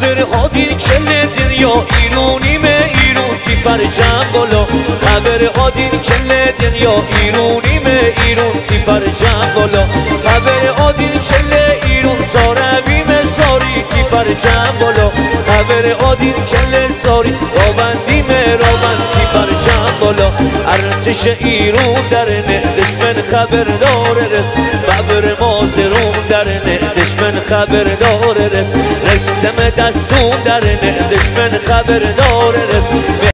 خبر هادین کل دنیا ایرونی me ایرون تی پرچم بالا خبر هادین کل دنیا ایرونی me ایرون تی پرچم بالا خبر هادین کل ایرون me ساری تی پرچم بالا خبر هادین کل ساری راوندی me راوندی پرچم بالا ارتش ایرون در نه دشمن خبر داره رس ببر ما سرون دشمن خبر داره رس. رستم دستون در نه دشمن خبر داره رس.